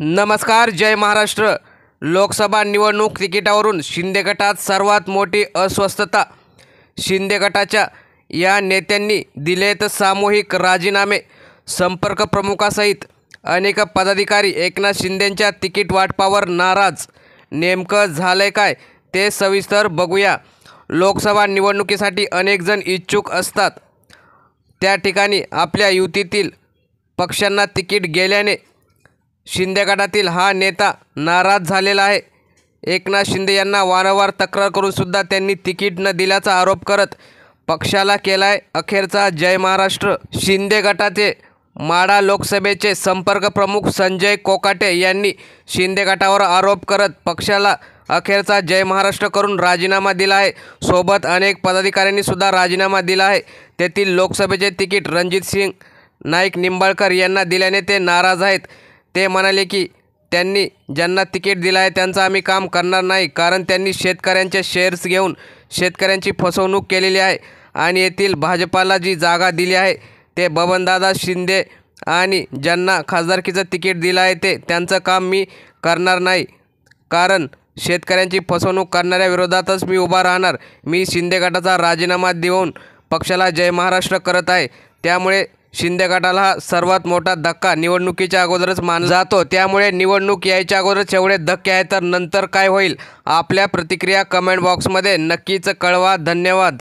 नमस्कार जय महाराष्ट्र. लोकसभा निवडणूक तिकिटावरून शिंदे गटात सर्वात मोठी अस्वस्थता. शिंदे गटाच्या या नेत्यांनी दिलेत सामूहिक राजीनामे. संपर्क प्रमुखासहित अनेक पदाधिकारी एकनाथ शिंदेंच्या तिकीट वाटपावर नाराज. नेमकं झालंय काय ते सविस्तर बघूया. लोकसभा निवडणुकीसाठी अनेकजण इच्छुक असतात. त्या ठिकाणी आपल्या युतीतील पक्षांना तिकीट गेल्याने शिंदे गटातील हा नेता नाराज झालेला आहे. एकनाथ शिंदे यांना वारंवार तक्रार करूनसुद्धा त्यांनी तिकीट न दिल्याचा आरोप करत पक्षाला केलाय अखेरचा जय महाराष्ट्र. शिंदे गटाचे माडा लोकसभेचे संपर्क प्रमुख संजय कोकाटे यांनी शिंदे गटावर आरोप करत पक्षाला अखेरचा जय महाराष्ट्र करून राजीनामा दिला आहे. सोबत अनेक पदाधिकाऱ्यांनी सुद्धा राजीनामा दिला आहे. तेथील लोकसभेचे तिकीट रणजित सिंग नाईक निंबाळकर यांना दिल्याने ते नाराज आहेत. ते म्हणाले की त्यांनी ज्यांना तिकीट दिलं आहे त्यांचं आम्ही काम करणार नाही कारण त्यांनी शेतकऱ्यांचे शेअर्स घेऊन शेतकऱ्यांची फसवणूक केलेली आहे आणि येथील भाजपाला जी जागा दिली आहे ते बबनदादा शिंदे आणि ज्यांना खासदारकीचं तिकीट दिलं आहे ते त्यांचं काम मी करणार नाही कारण शेतकऱ्यांची फसवणूक करणाऱ्या विरोधातच मी उभा राहणार. मी शिंदे गटाचा राजीनामा देऊन पक्षाला जय महाराष्ट्र करत आहे. त्यामुळे शिंदे गटाला हा सर्वात मोठा धक्का निवडणुकीच्या अगोदरच मानला जातो. त्यामुळे निवडणूक यायच्या अगोदरच एवढे धक्के आहेत तर नंतर काय होईल? आपल्या प्रतिक्रिया कमेंट बॉक्समध्ये नक्कीच कळवा. धन्यवाद.